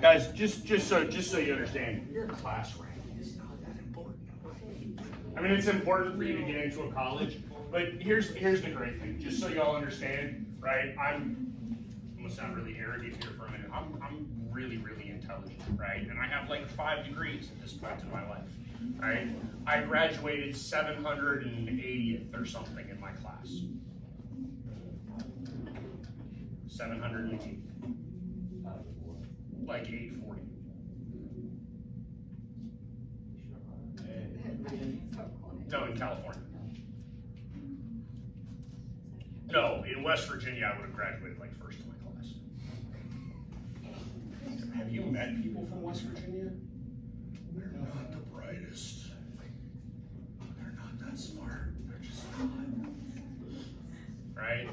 Guys, just just so just so you understand, your class rank is not that important. I mean, it's important for you to get into a college, but here's here's the great thing. Just so y'all understand, right? I'm I'm gonna sound really arrogant here for a minute. I'm I'm really really intelligent, right? And I have like five degrees at this point in my life, right? I graduated 780th or something in my class. 780. Like 840. No, in California. No, in West Virginia, I would have graduated like first in my class. Have you met people from West Virginia? They're not the brightest. They're not that smart. They're just not. Right?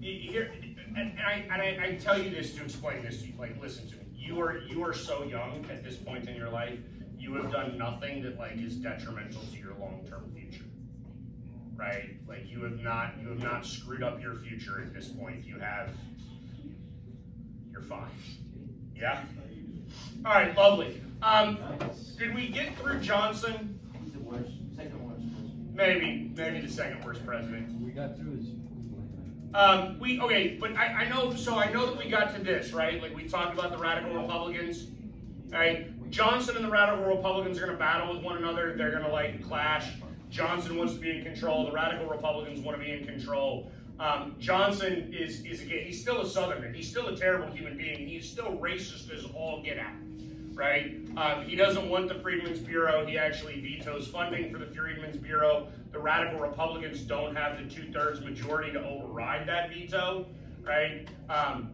Here, and I, and I, I tell you this to explain this to you. Like, listen to. You are you are so young at this point in your life. You have done nothing that like is detrimental to your long term future. Right? Like you have not you have not screwed up your future at this point. You have. You're fine. Yeah. All right. Lovely. Um, did we get through Johnson? He's the worst, second worst president. Maybe, maybe the second worst president. We got through his. Um, we okay, but I, I know. So I know that we got to this right. Like we talked about the radical Republicans. Right? Johnson and the radical Republicans are going to battle with one another. They're going to like clash. Johnson wants to be in control. The radical Republicans want to be in control. Um, Johnson is is again. He's still a Southerner. He's still a terrible human being. He's still racist as all get out. Right? Um, he doesn't want the Freedmen's Bureau. He actually vetoes funding for the Freedmen's Bureau. The radical Republicans don't have the two-thirds majority to override that veto. Right? Um,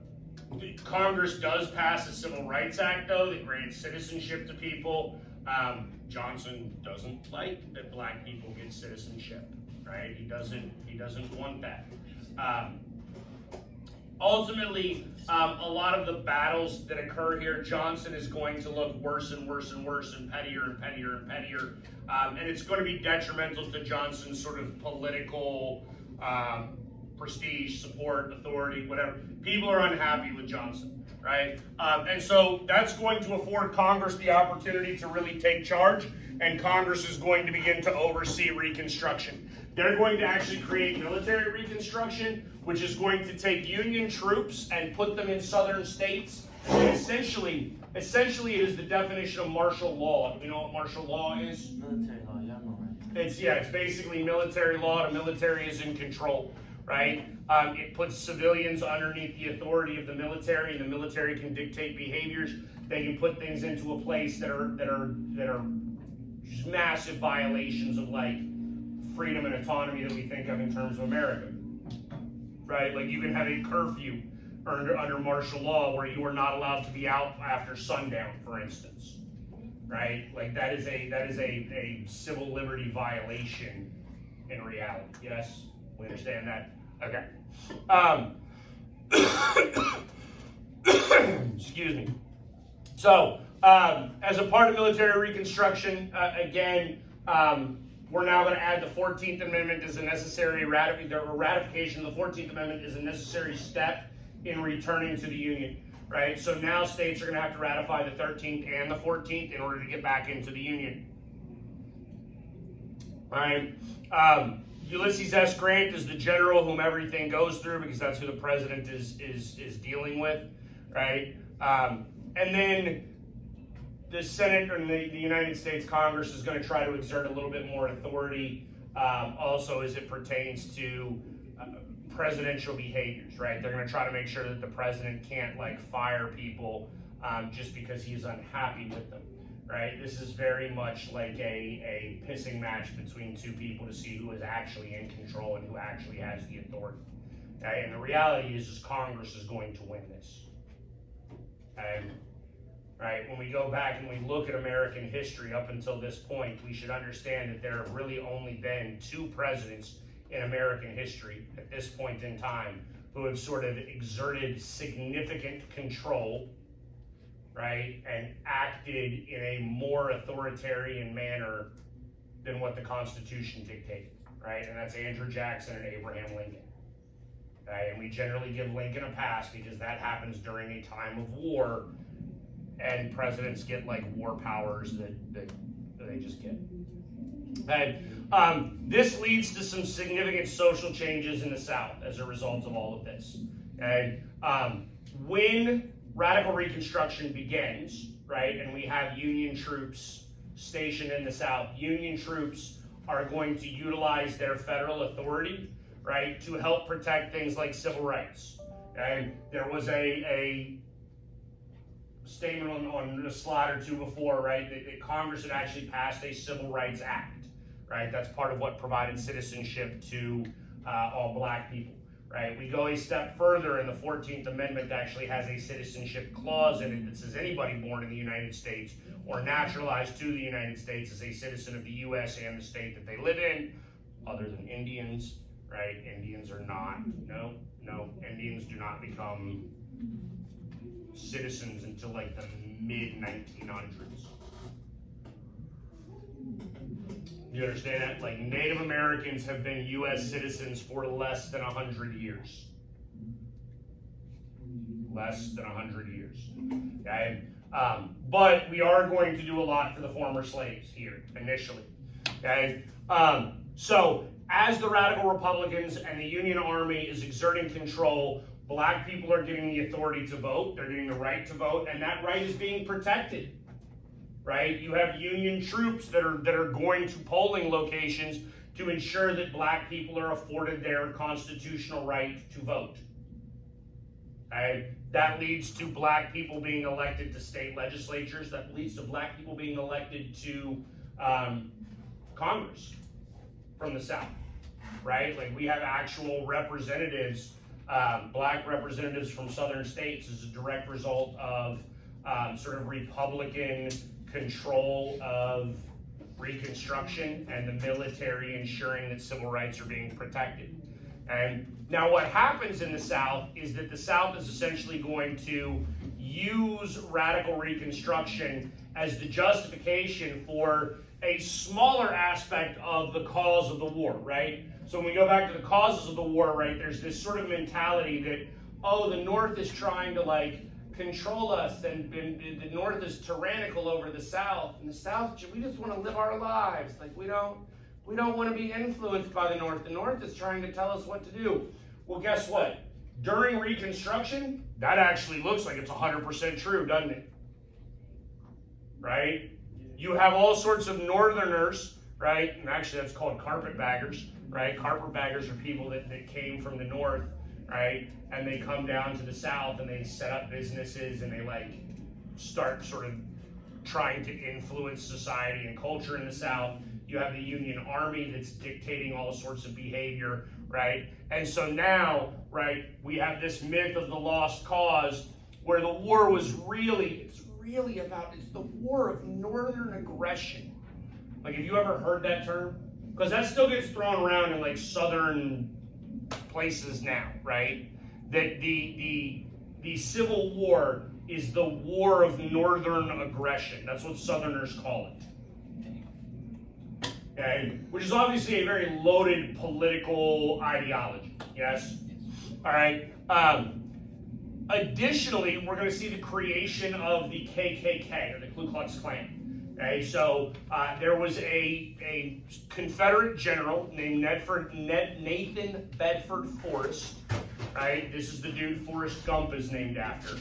Congress does pass a Civil Rights Act, though, that grants citizenship to people. Um, Johnson doesn't like that black people get citizenship, right? He doesn't. He doesn't want that. Um, ultimately, um, a lot of the battles that occur here, Johnson is going to look worse and worse and worse and pettier and pettier and pettier. Um, and it's going to be detrimental to Johnson's sort of political um, prestige, support, authority, whatever. People are unhappy with Johnson, right? Um, and so that's going to afford Congress the opportunity to really take charge, and Congress is going to begin to oversee Reconstruction. They're going to actually create military Reconstruction, which is going to take Union troops and put them in southern states. And essentially, essentially, it is the definition of martial law. Do you know what martial law is? Military law, know, right? It's yeah, it's basically military law. The military is in control, right? Um, it puts civilians underneath the authority of the military, and the military can dictate behaviors. They can put things into a place that are that are that are just massive violations of like freedom and autonomy that we think of in terms of America, right? Like you can have a curfew under under martial law where you are not allowed to be out after sundown, for instance right? Like that is a that is a, a civil liberty violation in reality. Yes, we understand that. Okay. Um, excuse me. So, um, as a part of military reconstruction, uh, again, um, we're now going to add the 14th Amendment as a necessary ratifi- the ratification of the 14th Amendment is a necessary step in returning to the Union right? So now states are going to have to ratify the 13th and the 14th in order to get back into the Union. All right. Um, Ulysses S. Grant is the general whom everything goes through because that's who the president is is is dealing with, right? Um, and then the Senate and the, the United States Congress is going to try to exert a little bit more authority, um, also as it pertains to uh, presidential behaviors, right? They're going to try to make sure that the president can't like fire people um, just because he's unhappy with them, right? This is very much like a, a pissing match between two people to see who is actually in control and who actually has the authority. Okay? And the reality is, is Congress is going to win this. Okay? Right? When we go back and we look at American history up until this point, we should understand that there have really only been two presidents in American history at this point in time who have sort of exerted significant control, right, and acted in a more authoritarian manner than what the Constitution dictated, right? And that's Andrew Jackson and Abraham Lincoln. Right? And we generally give Lincoln a pass because that happens during a time of war, and presidents get like war powers that, that, they just get. And um, this leads to some significant social changes in the South as a result of all of this. And um, when radical Reconstruction begins, right, and we have Union troops stationed in the South, Union troops are going to utilize their federal authority, right, to help protect things like civil rights. And there was a, a statement on, on a slide or two before, right, that, that Congress had actually passed a Civil Rights Act, right? That's part of what provided citizenship to uh, all black people right? We go a step further, and the 14th Amendment actually has a citizenship clause in it that says anybody born in the United States or naturalized to the United States is a citizen of the U.S. and the state that they live in, other than Indians, right? Indians are not, no, no, Indians do not become citizens until like the mid 1900s. You understand that? Like Native Americans have been U.S. citizens for less than 100 years. Less than 100 years. Okay? Um, but we are going to do a lot for the former slaves here initially. Okay? Um, so, as the radical Republicans and the Union Army is exerting control, black people are getting the authority to vote, they're getting the right to vote, and that right is being protected right? You have Union troops that are that are going to polling locations to ensure that black people are afforded their constitutional right to vote. Okay? That leads to black people being elected to state legislatures. That leads to black people being elected to um, Congress from the South, right? Like we have actual representatives, um, black representatives from southern states as a direct result of um, sort of Republican control of Reconstruction and the military ensuring that civil rights are being protected. And now, what happens in the South is that the South is essentially going to use radical Reconstruction as the justification for a smaller aspect of the cause of the war, right? So when we go back to the causes of the war, right, there's this sort of mentality that, oh, the North is trying to like control us and, and, the north is tyrannical over the south. And the south we just want to live our lives. Like we don't we don't want to be influenced by the north. The north is trying to tell us what to do. Well guess what? During reconstruction that actually looks like it's 100% true doesn't it? Right? You have all sorts of northerners right and actually that's called carpetbaggers right carpetbaggers are people that, that came from the north right? And they come down to the South and they set up businesses and they like start sort of trying to influence society and culture in the South. You have the Union Army that's dictating all sorts of behavior, right? And so now, right, we have this myth of the lost cause where the war was really, it's really about, it's the war of northern aggression. Like, have you ever heard that term? Because that still gets thrown around in like southern places now, right? That the the the Civil War is the war of northern aggression. That's what Southerners call it. Okay, which is obviously a very loaded political ideology. Yes. All right. Um, additionally, we're going to see the creation of the KKK or the Ku Klux Klan. Okay, so uh, there was a, a Confederate general named Nedford, Ned, Nathan Bedford Forrest. Right, this is the dude Forrest Gump is named after.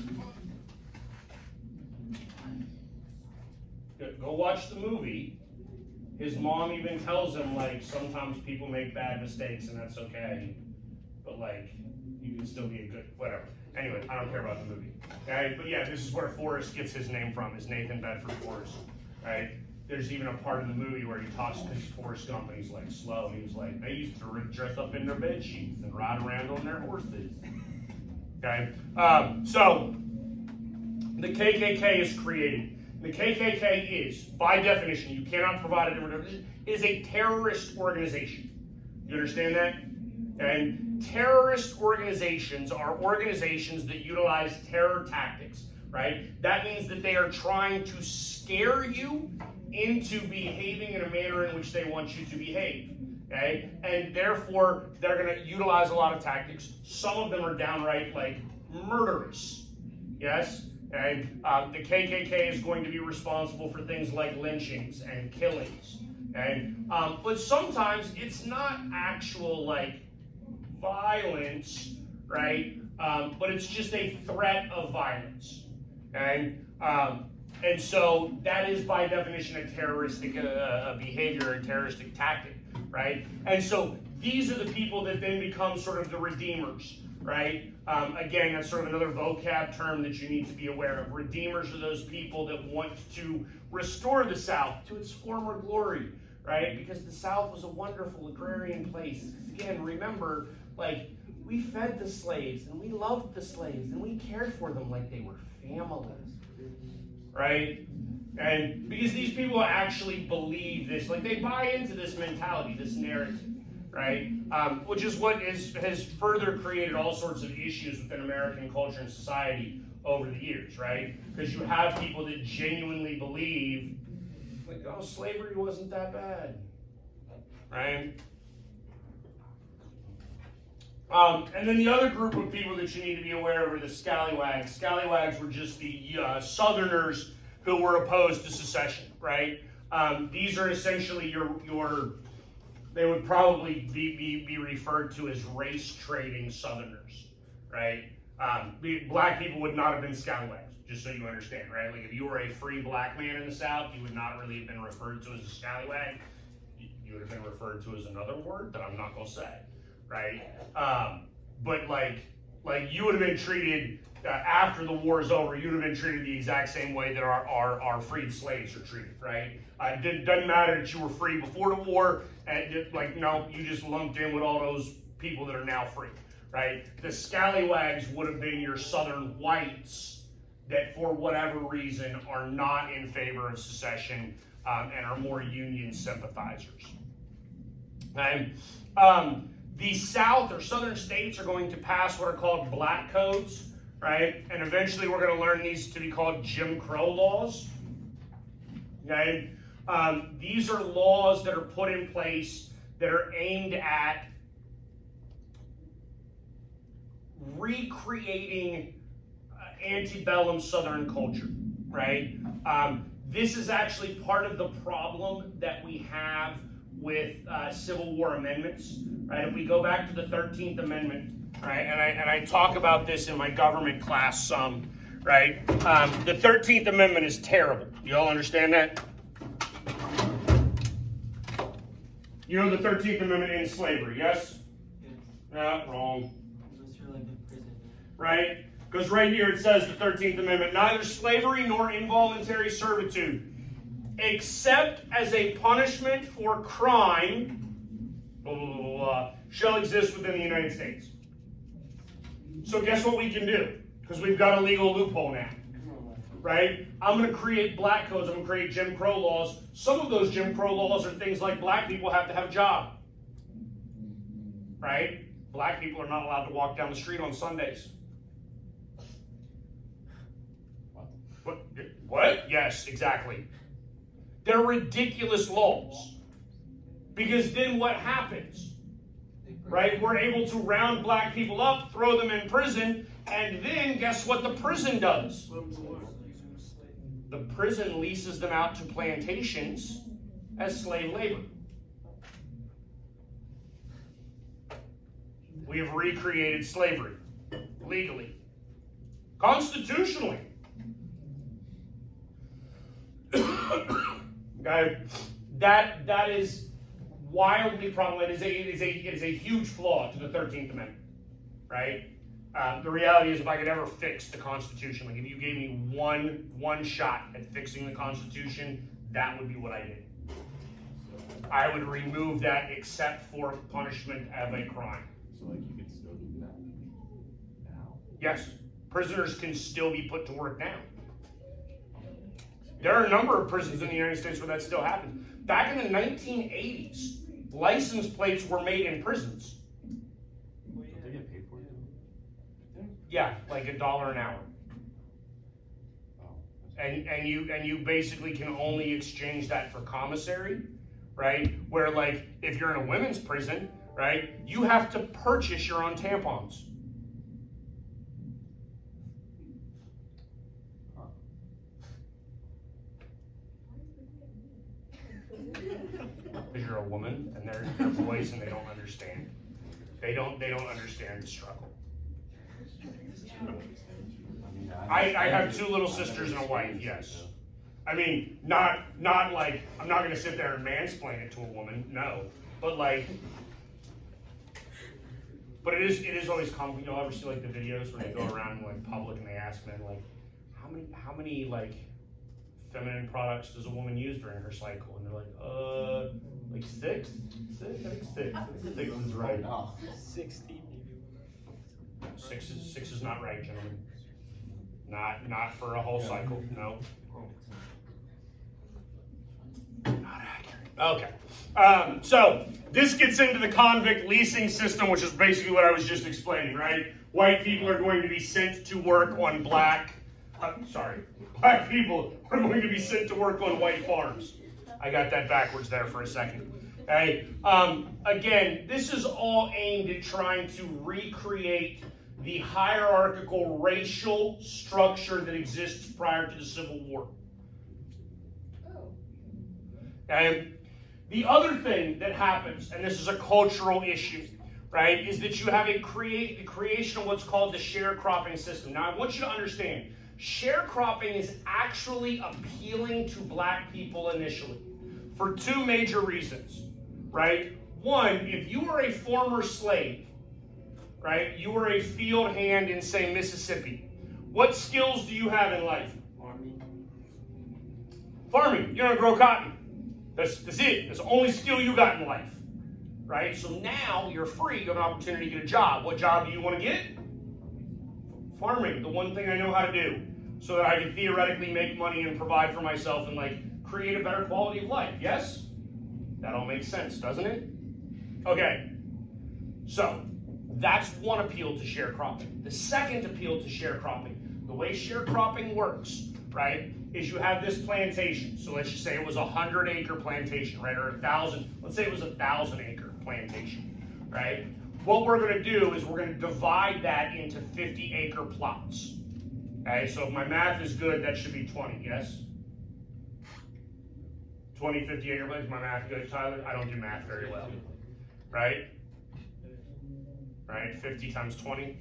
Go watch the movie. His mom even tells him like sometimes people make bad mistakes and that's okay, but like you can still be a good whatever. Anyway, I don't care about the movie. Okay, but yeah, this is where Forrest gets his name from. Is Nathan Bedford Forrest right? There's even a part in the movie where he talks to Forrest Gump and he's like slow. And he was like, they used to dress up in their bed sheets and ride around on their horses. Okay, um, so the KKK is created. The KKK is, by definition, you cannot provide a different definition, is a terrorist organization. You understand that? And terrorist organizations are organizations that utilize terror tactics right? That means that they are trying to scare you into behaving in a manner in which they want you to behave. Okay, and therefore they're going to utilize a lot of tactics. Some of them are downright like murderous. Yes, and um, the KKK is going to be responsible for things like lynchings and killings. And um, but sometimes it's not actual like violence, right? Um, but it's just a threat of violence. And um, and so that is by definition a terroristic uh behavior, a terroristic tactic, right? And so these are the people that then become sort of the redeemers, right? Um, again, that's sort of another vocab term that you need to be aware of. Redeemers are those people that want to restore the South to its former glory, right? Because the South was a wonderful agrarian place. Again, remember, like, we fed the slaves and we loved the slaves and we cared for them like they were families, right? And because these people actually believe this, like, they buy into this mentality, this narrative right? Um, which is what is, has further created all sorts of issues within American culture and society over the years, right? Because you have people that genuinely believe, like, oh, slavery wasn't that bad, right? Um, and then the other group of people that you need to be aware of are the scallywags. Scallywags were just the uh, Southerners who were opposed to secession, right? Um, these are essentially your your they would probably be, be, be referred to as race trading Southerners, right? Um, black people would not have been scallywags, just so you understand, right? Like if you were a free black man in the South, you would not really have been referred to as a scallywag. You, would have been referred to as another word that I'm not gonna say, right? Um, but like, like you would have been treated uh, after the war is over, you'd have been treated the exact same way that our, our, our freed slaves are treated, right? Uh, it doesn't matter that you were free before the war, and like, no, you just lumped in with all those people that are now free, right? The scallywags would have been your southern whites that, for whatever reason, are not in favor of secession um, and are more Union sympathizers. Okay? Um, the South or Southern states are going to pass what are called black codes right? And eventually we're going to learn these to be called Jim Crow laws. Okay? Um, these are laws that are put in place that are aimed at recreating uh, antebellum Southern culture, right? Um, this is actually part of the problem that we have with uh, Civil War amendments, right? If we go back to the 13th Amendment, right? And I, and I talk about this in my government class some, right? Um, the 13th Amendment is terrible. You all understand that? You know the 13th Amendment in slavery, yes? Yeah, wrong. Right? Because right here it says the 13th Amendment neither slavery nor involuntary servitude, except as a punishment for crime, blah, blah, blah, shall exist within the United States. So guess what we can do? Because we've got a legal loophole now. Right? I'm going to create black codes. I'm going to create Jim Crow laws. Some of those Jim Crow laws are things like black people have to have a job. Right? Black people are not allowed to walk down the street on Sundays. What? What? Yes, exactly. They're ridiculous laws. Because then what happens? right? We're able to round black people up, throw them in prison, and then guess what the prison does? The prison leases them out to plantations as slave labor. We have recreated slavery legally, constitutionally. Okay, that that is wildly problematic. It is a, it is a, it is a huge flaw to the 13th Amendment, right? Uh, the reality is, if I could ever fix the Constitution, like if you gave me one one shot at fixing the Constitution, that would be what I did. I would remove that except for punishment of a crime. So, like, you can still do that now? Yes, prisoners can still be put to work now. There are a number of prisons in the United States where that still happens. Back in the 1980s, license plates were made in prisons. Yeah, like a dollar an hour. And and you and you basically can only exchange that for commissary right? Where like if you're in a women's prison, right, you have to purchase your own tampons. Because you're a woman and they're, they're boys and they don't understand. They don't they don't understand the struggle. I, I have two little sisters and a wife, yes. I mean, not not like I'm not gonna sit there and mansplain it to a woman, no. But like but it is it is always common. You know, ever see like the videos where they go around in like public and they ask men like, how many how many like feminine products does a woman use during her cycle? And they're like, uh, like six, six, I think six. Six is right. Sixty Six is six is not right, gentlemen. Not not for a whole cycle. No. Not accurate. Okay. Um, so this gets into the convict leasing system, which is basically what I was just explaining, right? White people are going to be sent to work on black. Uh, sorry, black people are going to be sent to work on white farms. I got that backwards there for a second. Okay. Um, again, this is all aimed at trying to recreate the hierarchical racial structure that exists prior to the Civil War. And the other thing that happens, and this is a cultural issue, right, is that you have a create the creation of what's called the sharecropping system. Now, I want you to understand, sharecropping is actually appealing to black people initially for two major reasons, right? One, if you are a former slave, right, you are a field hand in, say, Mississippi. What skills do you have in life? Farming. Farming. You're gonna grow cotton. That's, that's it. That's the only skill you got in life. Right? So now you're free. You have an opportunity to get a job. What job do you want to get? Farming. The one thing I know how to do. So that I can theoretically make money and provide for myself and like create a better quality of life. Yes? That all makes sense, doesn't it? Okay. So that's one appeal to sharecropping. The second appeal to sharecropping, the way sharecropping works, right, is you have this plantation. So let's just say it was a hundred acre plantation, right, or a thousand. Let's say it was a thousand acre plantation, right. What we're going to do is we're going to divide that into 50 acre plots. Okay, so if my math is good, that should be 20, yes? 20, 50 acre plots. My math good, Tyler? I don't do math very well, right? Right, 50 times 20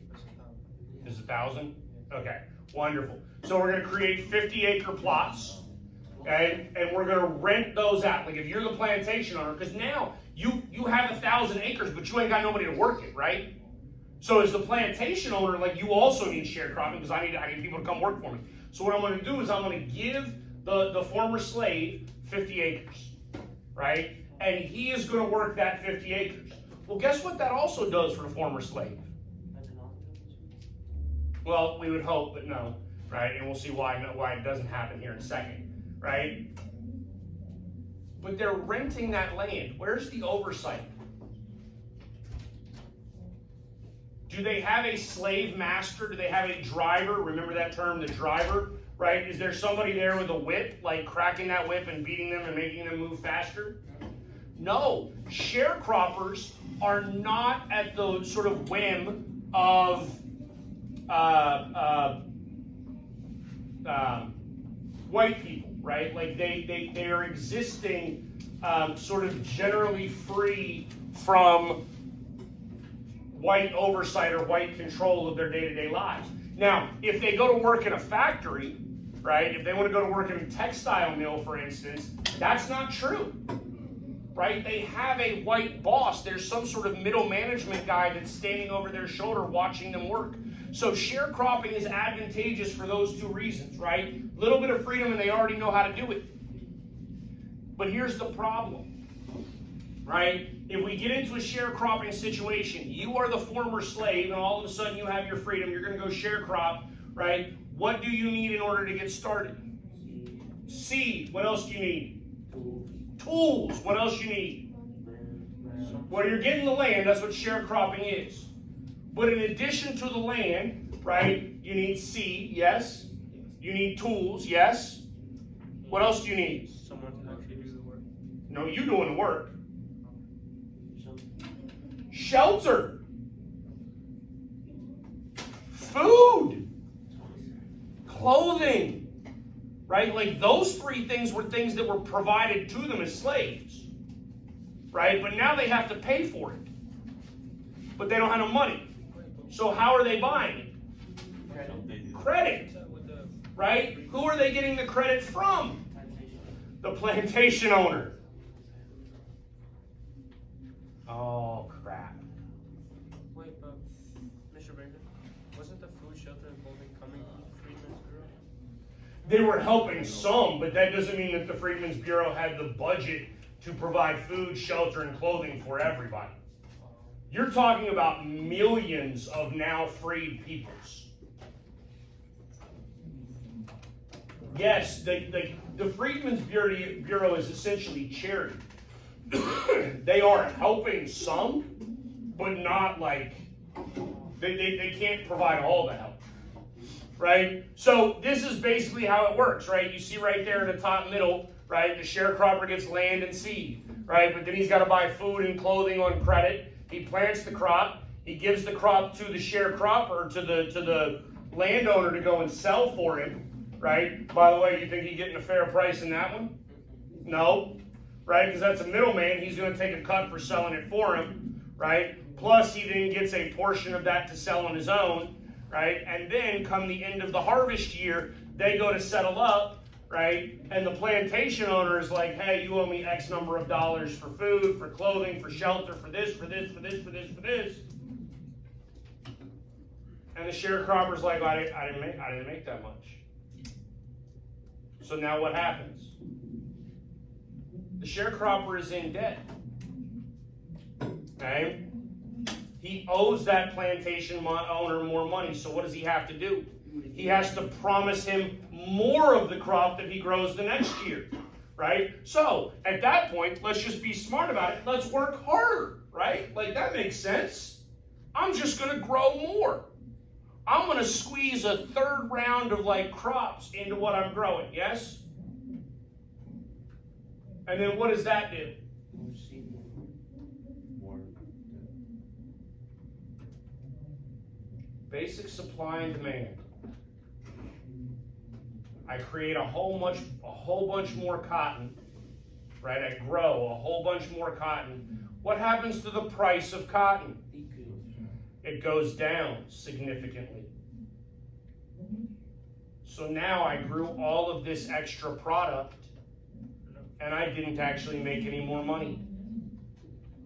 is a thousand. Okay, wonderful. So we're going to create 50 acre plots, okay, and we're going to rent those out. Like if you're the plantation owner, because now you you have a thousand acres, but you ain't got nobody to work it, right? So as the plantation owner, like you also need sharecropping because I need I need people to come work for me. So what I'm going to do is I'm going to give the the former slave 50 acres, right? And he is going to work that 50 acres. Well, guess what that also does for the former slave? Well, we would hope, but no, right? And we'll see why why it doesn't happen here in a second, right? But they're renting that land. Where's the oversight? Do they have a slave master? Do they have a driver? Remember that term, the driver, right? Is there somebody there with a whip, like cracking that whip and beating them and making them move faster? No. Sharecroppers are not at the sort of whim of uh, uh, um, white people, right? Like they, they, they are existing um, sort of generally free from white oversight or white control of their day to day lives. Now, if they go to work in a factory, right, if they want to go to work in a textile mill, for instance, that's not true. Right? They have a white boss. There's some sort of middle management guy that's standing over their shoulder watching them work. So sharecropping is advantageous for those two reasons, right? Little bit of freedom and they already know how to do it. But here's the problem, right? If we get into a sharecropping situation, you are the former slave and all of a sudden you have your freedom, you're going to go sharecrop, right? What do you need in order to get started? Seed. What else do you need? Tools. What else do you need? Well, you're getting the land. That's what sharecropping is. But in addition to the land, right, you need seed, yes. You need tools, yes. What else do you need? Someone to actually do the work. No, you doing the work. Shelter. Food. Clothing. Right? Like those three things were things that were provided to them as slaves. Right? But now they have to pay for it. But they don't have no money. So how are they buying it? Credit. Right? Who are they getting the credit from? The plantation owner. Oh crap. Wait, but Mr. Brandon, wasn't the food, shelter, and clothing coming from the Freedmen's Bureau? They were helping some, but that doesn't mean that the Freedmen's Bureau had the budget to provide food, shelter, and clothing for everybody. You're talking about millions of now freed peoples. Yes, the, the, the Freedmen's Bureau, is essentially charity. they are helping some, but not like, they, they, they can't provide all the help. Right? So this is basically how it works, right? You see right there in the top middle, right? The sharecropper gets land and seed, right? But then he's got to buy food and clothing on credit. He plants the crop. He gives the crop to the sharecropper, to the to the landowner to go and sell for him, right? By the way, you think he's getting a fair price in that one? No, right? Because that's a middleman. He's going to take a cut for selling it for him, right? Plus, he then gets a portion of that to sell on his own, right? And then, come the end of the harvest year, they go to settle up, right? And the plantation owner is like, hey, you owe me X number of dollars for food, for clothing, for shelter, for this, for this, for this, for this, for this. And the sharecropper's like, I didn't, I didn't make, I didn't make that much. So now what happens? The sharecropper is in debt. Okay? He owes that plantation owner more money. So what does he have to do? He has to promise him more of the crop that he grows the next year. Right? So at that point, let's just be smart about it. Let's work harder. Right? Like that makes sense. I'm just going to grow more. I'm going to squeeze a third round of like crops into what I'm growing. Yes? And then what does that do? Basic supply and demand. I create a whole much a whole bunch more cotton, right? I grow a whole bunch more cotton. What happens to the price of cotton? It goes down significantly. So now I grew all of this extra product and I didn't actually make any more money.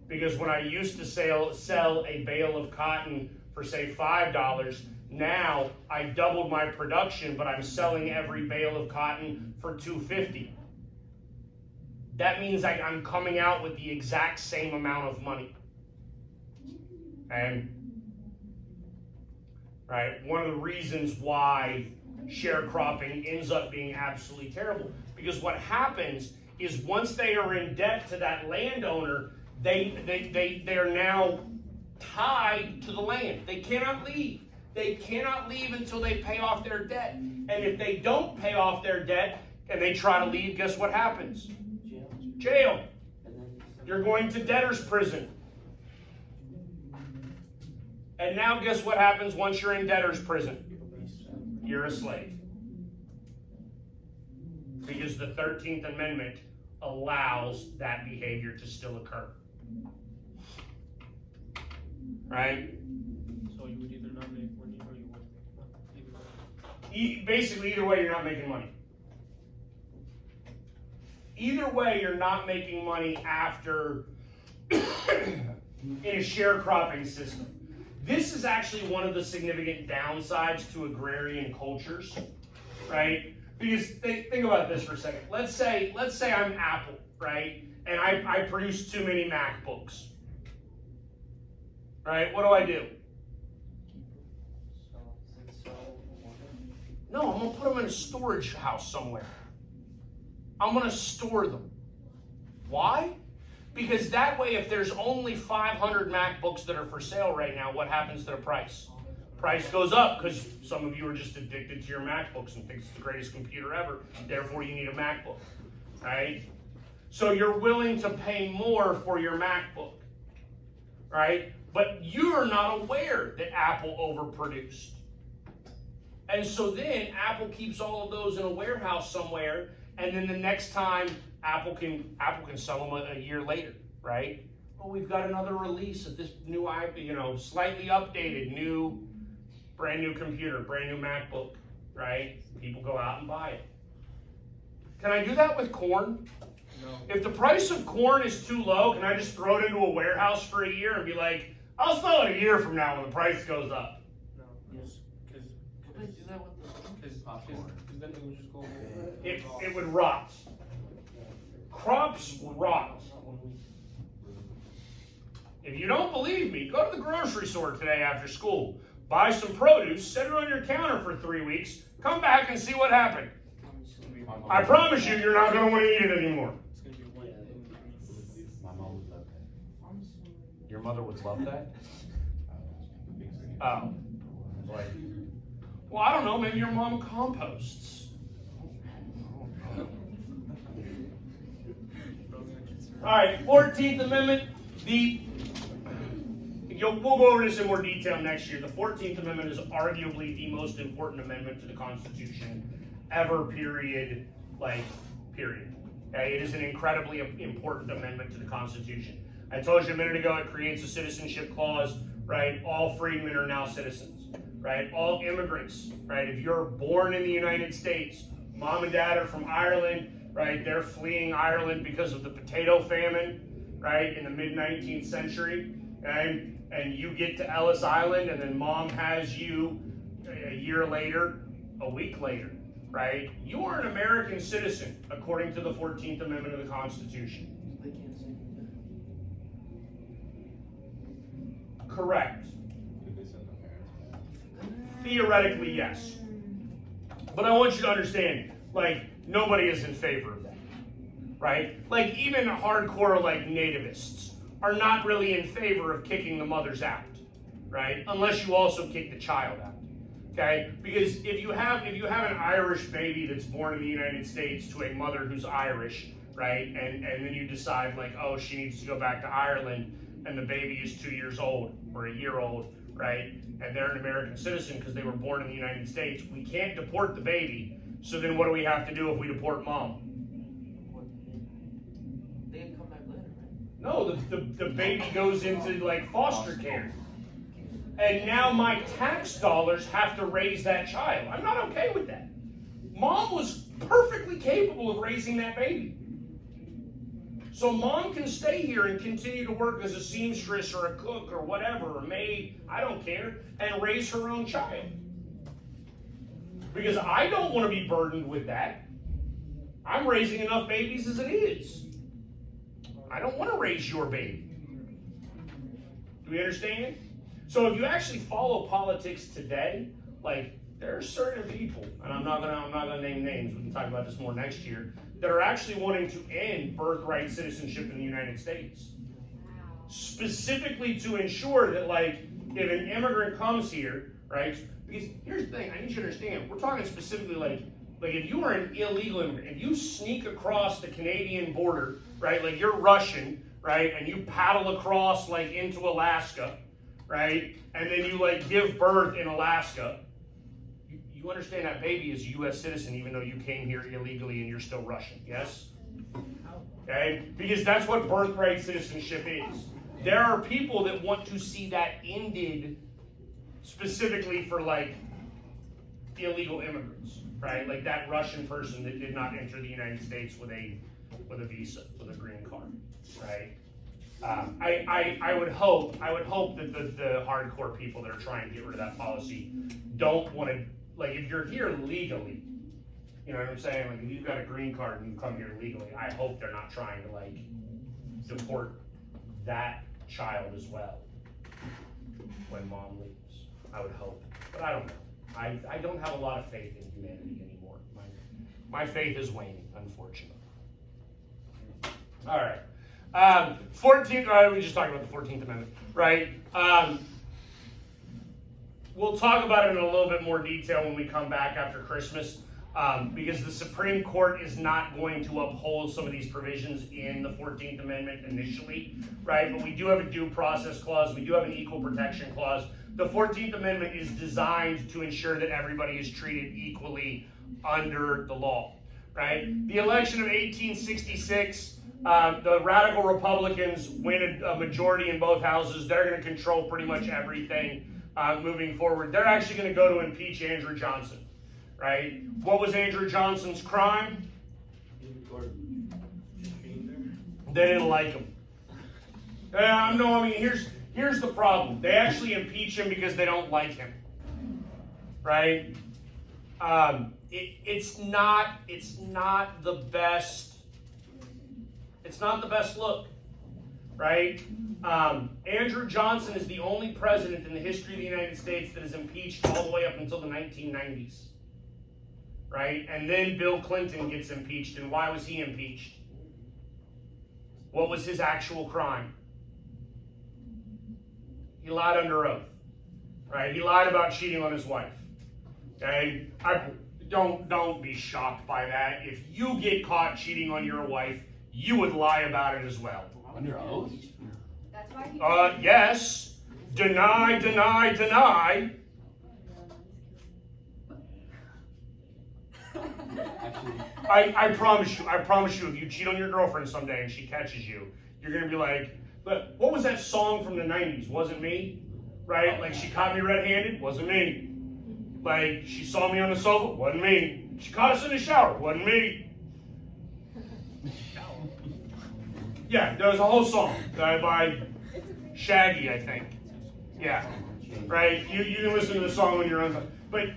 Because when I used to sell, sell a bale of cotton for, say, $5, now I doubled my production, but I'm selling every bale of cotton for 250. That means I, I'm coming out with the exact same amount of money. And right, one of the reasons why sharecropping ends up being absolutely terrible because what happens is once they are in debt to that landowner, they, they, they, they are now tied to the land. They cannot leave. They cannot leave until they pay off their debt. And if they don't pay off their debt and they try to leave, guess what happens? Jail. Jail. You're going to debtor's prison. And now, guess what happens once you're in debtor's prison? You're a slave. Because the 13th Amendment allows that behavior to still occur. Right? So you would either not make money or you would make money. Either. E- basically, either way, you're not making money. Either way, you're not making money after in a sharecropping system. This is actually one of the significant downsides to agrarian cultures, right? Because think, think about this for a second. Let's say let's say I'm Apple, right? And I, I produce too many MacBooks. Right? What do I do? No, I'm gonna put them in a storage house somewhere. I'm gonna store them. Why? Because that way, if there's only 500 MacBooks that are for sale right now, what happens to the price? Price goes up because some of you are just addicted to your MacBooks and think it's the greatest computer ever. Therefore, you need a MacBook, right? So you're willing to pay more for your MacBook, right? But you're not aware that Apple overproduced. And so then Apple keeps all of those in a warehouse somewhere, and then the next time Apple can Apple can sell them a, a year later, right? Oh, we've got another release of this new iPad, you know, slightly updated, new, brand new computer, brand new MacBook, right? People go out and buy it. Can I do that with corn? No. If the price of corn is too low, can I just throw it into a warehouse for a year and be like, I'll sell it a year from now when the price goes up? No. Because. Because. They do that with the Because then it would just go. It, it would rot. Crops rot. If you don't believe me, go to the grocery store today after school. Buy some produce, set it on your counter for three weeks, come back and see what happened. It's gonna be. I promise you, you're not going to want to eat it anymore. It's gonna be white. My mom would love that. Your mother would love that? Oh. Like, well, I don't know. Maybe your mom composts. All right, 14th Amendment. The we'll go over this in more detail next year. The 14th Amendment is arguably the most important amendment to the Constitution ever. Period. Like, period. Okay, it is an incredibly important amendment to the Constitution. I told you a minute ago it creates a citizenship clause, right? All freedmen are now citizens, right? All immigrants, right? If you're born in the United States, mom and dad are from Ireland, right? They're fleeing Ireland because of the potato famine, right, in the mid 19th century, and and you get to Ellis Island, and then mom has you a year later, a week later, right? You are an American citizen according to the 14th Amendment of the Constitution. They can't say Correct. Did they send the parents back? Theoretically, yes. But I want you to understand, like, nobody is in favor of that. Right? Like, even hardcore, like, nativists are not really in favor of kicking the mothers out. Right? Unless you also kick the child out. Okay? Because if you have if you have an Irish baby that's born in the United States to a mother who's Irish, right, and, and then you decide like, oh, she needs to go back to Ireland, and the baby is two years old or a year old, right, and they're an American citizen because they were born in the United States, we can't deport the baby. So then what do we have to do if we deport mom? They come back later, right? No, the, the, the baby goes into like foster care. And now my tax dollars have to raise that child. I'm not okay with that. Mom was perfectly capable of raising that baby. So mom can stay here and continue to work as a seamstress or a cook or whatever, or maid, I don't care, and raise her own child. Because I don't want to be burdened with that. I'm raising enough babies as it is. I don't want to raise your baby. Do we understand? So if you actually follow politics today, like there are certain people, and I'm not gonna I'm not gonna name names. We can talk about this more next year. That are actually wanting to end birthright citizenship in the United States, specifically to ensure that like if an immigrant comes here, right? Because here's the thing, I need you to understand. We're talking specifically like like if you are an illegal immigrant, if you sneak across the Canadian border, right? Like you're Russian, right? And you paddle across like into Alaska, right? And then you like give birth in Alaska. You, understand that baby is a U.S. citizen even though you came here illegally and you're still Russian, yes? Okay? Because that's what birthright citizenship is. There are people that want to see that ended specifically for like illegal immigrants, right? Like that Russian person that did not enter the United States with a with a visa, with a green card, right? Um, I, I, I would hope I would hope that the, the hardcore people that are trying to get rid of that policy don't want to like if you're here legally, you know what I'm saying? Like if you've got a green card and you come here legally, I hope they're not trying to like deport that child as well when mom leaves. I would hope, but I don't know. I, I don't have a lot of faith in humanity anymore. My, my faith is waning, unfortunately. All right. Um, 14th, uh, we just talked about the 14th Amendment, right? Um, we'll talk about it in a little bit more detail when we come back after Christmas. Um, because the Supreme Court is not going to uphold some of these provisions in the 14th Amendment initially, right? But we do have a due process clause, we do have an equal protection clause. The 14th Amendment is designed to ensure that everybody is treated equally under the law, right? The election of 1866, uh, the radical Republicans win a, a, majority in both houses. They're going to control pretty much everything uh, moving forward. They're actually going to go to impeach Andrew Johnson, right? What was Andrew Johnson's crime? They didn't like him. Uh, no, I mean here's here's the problem. They actually impeach him because they don't like him, right? Um, it, it's not it's not the best it's not the best look right? Um, andrew johnson is the only president in the history of the united states that is impeached all the way up until the 1990s right? And then bill clinton gets impeached and why was he impeached? What was his actual crime? He lied under oath right? He lied about cheating on his wife okay? I, don't don't be shocked by that. If you get caught cheating on your wife, you would lie about it as well. Under oath? That's why he. Uh, yes. Deny, deny, deny. I, I promise you, I promise you, if you cheat on your girlfriend someday and she catches you, you're gonna be like, but what was that song from the 90s? Wasn't me? Right? Like she caught me red-handed? Wasn't me. Like, she saw me on the sofa, wasn't me. She caught us in the shower, wasn't me. Yeah, there was a whole song by Shaggy, I think. Yeah, right. You you can listen to the song when you're on, but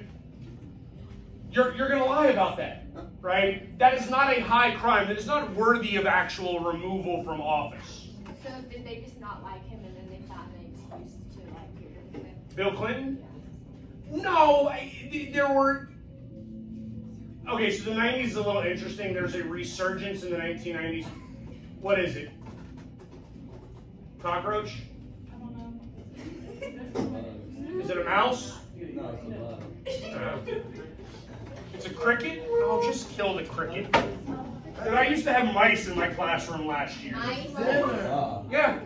you're you're gonna lie about that, right? That is not a high crime. That is not worthy of actual removal from office. So did they just not like him and then they found an excuse to like get rid of him? Bill Clinton? No, I, there were. Okay, so the 90s is a little interesting. There's a resurgence in the 1990s. What is it? Cockroach? Is it a mouse? Uh, it's a cricket? Oh, just kill the cricket. And I used to have mice in my classroom last year. Yeah.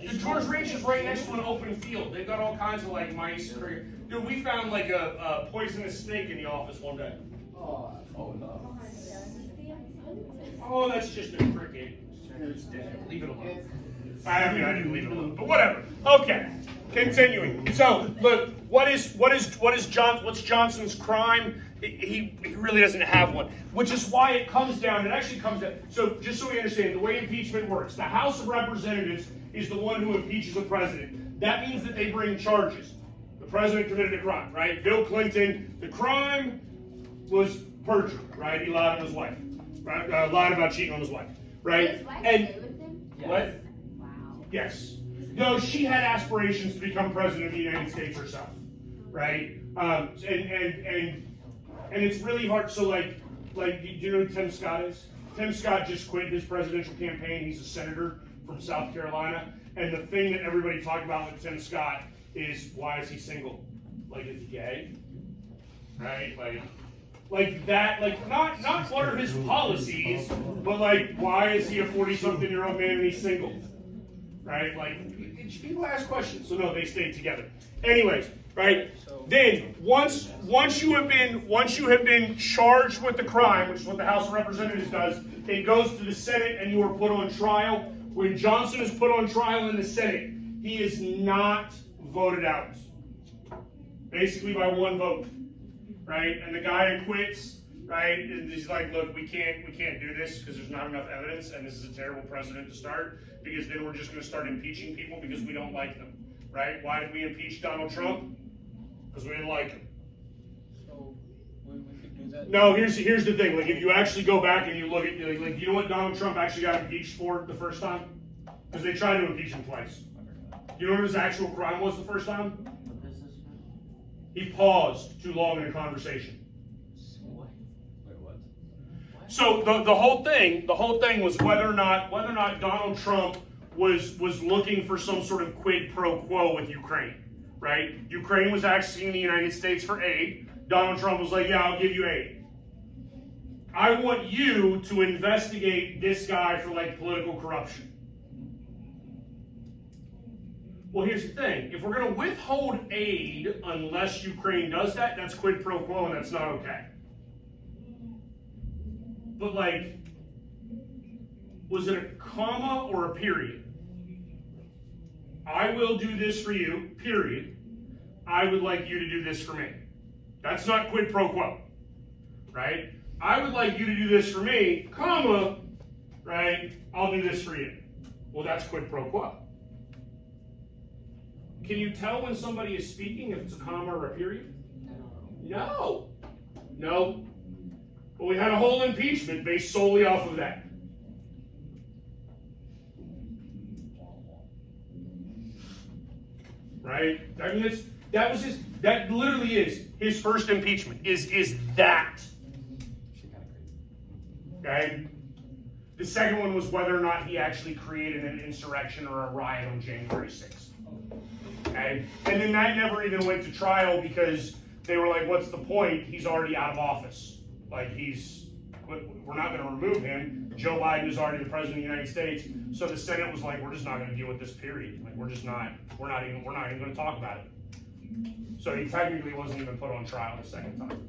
The George Ranch is right next to an open field. They've got all kinds of like mice. Cricket. Dude, we found like a, a poisonous snake in the office one day. Oh, oh no. Oh, that's just a cricket. It's dead. Leave it alone. I mean, I didn't leave it alone, but whatever. Okay, continuing. So, look, what is what is what is John? What's Johnson's crime? He, he really doesn't have one, which is why it comes down. It actually comes down. So, just so we understand, the way impeachment works, the House of Representatives is the one who impeaches a president. That means that they bring charges. The president committed a crime, right? Bill Clinton, the crime was perjury, right? He lied on his wife, right? Uh, lied about cheating on his wife, right? His wife And stay with him? what? Wow. Yes. No, she had aspirations to become president of the United States herself, right? Um, and and and and it's really hard. So like like do you know who Tim Scott is? Tim Scott just quit his presidential campaign. He's a senator from South Carolina, and the thing that everybody talked about with Tim Scott is why is he single? Like is he gay? Right? Like like that, like not not what are his policies, but like why is he a forty something year old man and he's single? Right? Like people ask questions, so no, they stayed together. Anyways, right? Then once once you have been once you have been charged with the crime, which is what the House of Representatives does, it goes to the Senate and you are put on trial. When Johnson is put on trial in the Senate, he is not voted out. Basically by one vote right? And the guy who quits, right? And he's like, look, we can't, we can't do this because there's not enough evidence, and this is a terrible precedent to start because then we're just going to start impeaching people because we don't like them, right? Why did we impeach Donald Trump? Because we didn't like him. So we, we could do that. No, here's here's the thing. Like, if you actually go back and you look at, like, like you know what Donald Trump actually got impeached for the first time? Because they tried to impeach him twice. You know what his actual crime was the first time? He paused too long in a conversation. Wait, what? So the, the whole thing, the whole thing was whether or not whether or not Donald Trump was was looking for some sort of quid pro quo with Ukraine, right? Ukraine was asking the United States for aid. Donald Trump was like, "Yeah, I'll give you aid." I want you to investigate this guy for like political corruption. Well, here's the thing. If we're going to withhold aid unless Ukraine does that, that's quid pro quo and that's not okay. But, like, was it a comma or a period? I will do this for you, period. I would like you to do this for me. That's not quid pro quo, right? I would like you to do this for me, comma, right? I'll do this for you. Well, that's quid pro quo. Can you tell when somebody is speaking if it's a comma or a period? No. No. But we had a whole impeachment based solely off of that. Right? I mean, it's, that was his. That literally is his first impeachment. Is is that? Okay. The second one was whether or not he actually created an insurrection or a riot on January 6th. Okay? And then that never even went to trial because they were like, what's the point? He's already out of office. Like, he's, we're not going to remove him. Joe Biden is already the president of the United States. So the Senate was like, we're just not going to deal with this period. Like, we're just not, we're not even, we're not even going to talk about it. So he technically wasn't even put on trial the second time.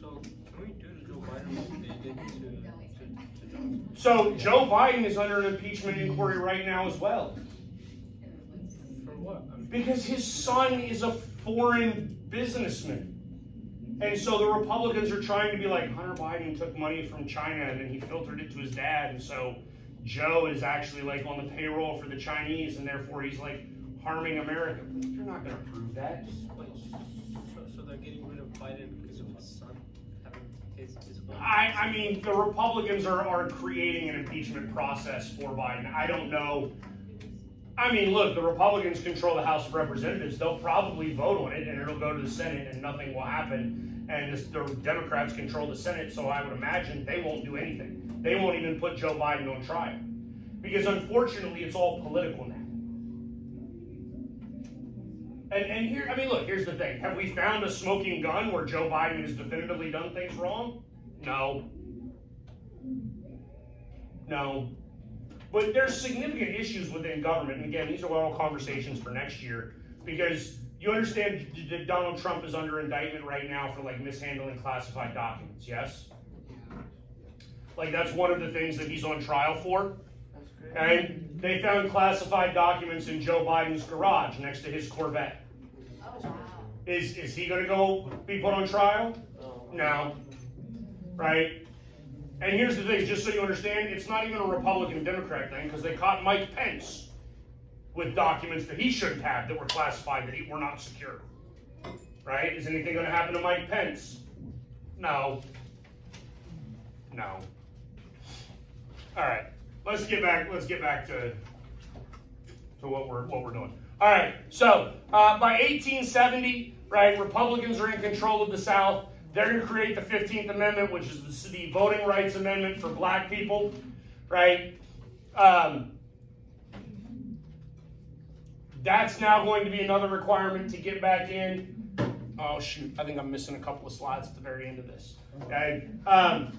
So can we do to Joe Biden what they did to, to, to Johnson? So Joe Biden is under an impeachment inquiry right now as well. Because his son is a foreign businessman. And so the Republicans are trying to be like, Hunter Biden took money from China and then he filtered it to his dad. And so Joe is actually like on the payroll for the Chinese and therefore he's like harming America. You're not going to prove that. wait, so, so they're getting rid of Biden because of his son having his, his own. I, I mean, the Republicans are, are creating an impeachment process for Biden. I don't know. I mean, look, the Republicans control the House of Representatives. They'll probably vote on it and it'll go to the Senate and nothing will happen. And this, the Democrats control the Senate, so I would imagine they won't do anything. They won't even put Joe Biden on trial. Because unfortunately, it's all political now. And, and here, I mean, look, here's the thing. Have we found a smoking gun where Joe Biden has definitively done things wrong? No. No. But there's significant issues within government. And again, these are all conversations for next year. Because you understand that Donald Trump is under indictment right now for like mishandling classified documents, yes? Like that's one of the things that he's on trial for. And they found classified documents in Joe Biden's garage next to his Corvette. Oh, wow. Is is he gonna go be put on trial? No. No. Right? And here's the thing, just so you understand, it's not even a Republican Democrat thing, because they caught Mike Pence with documents that he shouldn't have that were classified that he, were not secure. Right? Is anything gonna happen to Mike Pence? No. No. Alright. Let's get back let's get back to to what we're what we're doing. All right. So uh, by 1870, right, Republicans are in control of the South. They're going to create the 15th Amendment, which is the, voting rights amendment for Black people, right? Um, that's now going to be another requirement to get back in. Oh shoot! I think I'm missing a couple of slides at the very end of this. Okay. Um,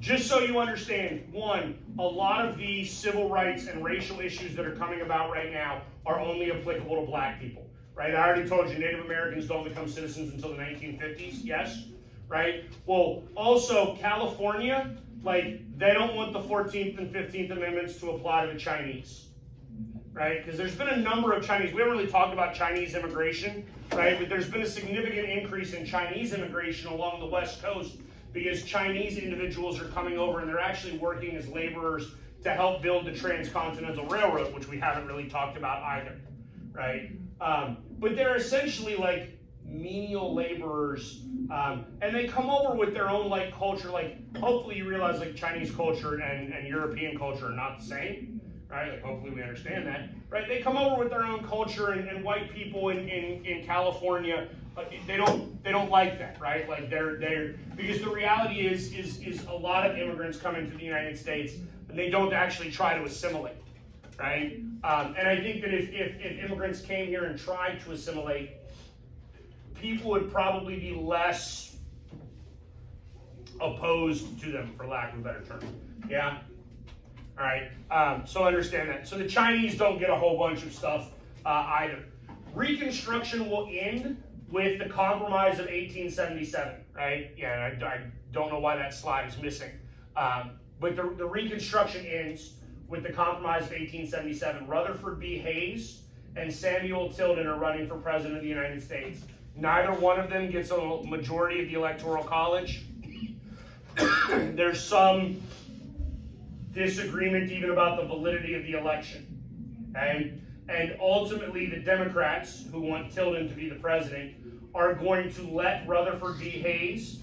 just so you understand, one, a lot of the civil rights and racial issues that are coming about right now are only applicable to black people, right? I already told you Native Americans don't become citizens until the 1950s, yes? Right? Well, also, California, like, they don't want the 14th and 15th Amendments to apply to the Chinese, right? Because there's been a number of Chinese, we haven't really talked about Chinese immigration, right? But there's been a significant increase in Chinese immigration along the West Coast because Chinese individuals are coming over and they're actually working as laborers to help build the Transcontinental Railroad, which we haven't really talked about either, right? Um, but they're essentially like menial laborers, um, and they come over with their own like culture. Like, hopefully, you realize like Chinese culture and, and European culture are not the same, right? Like, hopefully, we understand that, right? They come over with their own culture, and, and white people in, in, in California they don't they don't like that, right? Like they're they're because the reality is is is a lot of immigrants come into the United States and they don't actually try to assimilate, right? Um, and I think that if, if if immigrants came here and tried to assimilate, people would probably be less opposed to them, for lack of a better term. Yeah? All right, um, so understand that. So the Chinese don't get a whole bunch of stuff uh, either. Reconstruction will end with the Compromise of 1877, right? Yeah, I, I don't know why that slide is missing. Um, but the, the Reconstruction ends with the Compromise of 1877. Rutherford B. Hayes and Samuel Tilden are running for President of the United States. Neither one of them gets a majority of the Electoral College. There's some disagreement even about the validity of the election. Okay? And ultimately, the Democrats, who want Tilden to be the president, are going to let Rutherford B. Hayes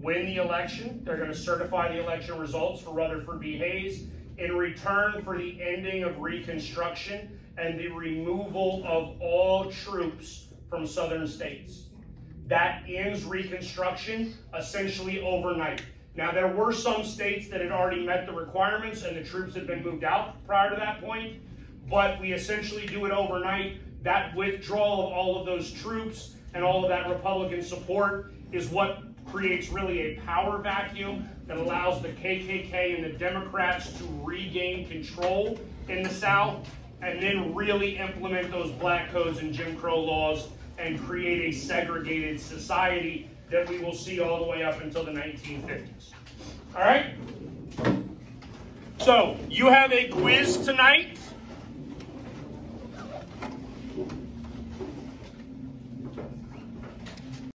win the election. They're going to certify the election results for Rutherford B. Hayes in return for the ending of Reconstruction and the removal of all troops from southern states. That ends Reconstruction essentially overnight. Now, there were some states that had already met the requirements and the troops had been moved out prior to that point, but we essentially do it overnight. That withdrawal of all of those troops and all of that Republican support is what creates really a power vacuum that allows the KKK and the Democrats to regain control in the South and then really implement those black codes and Jim Crow laws and create a segregated society that we will see all the way up until the 1950s. All right? So, you have a quiz tonight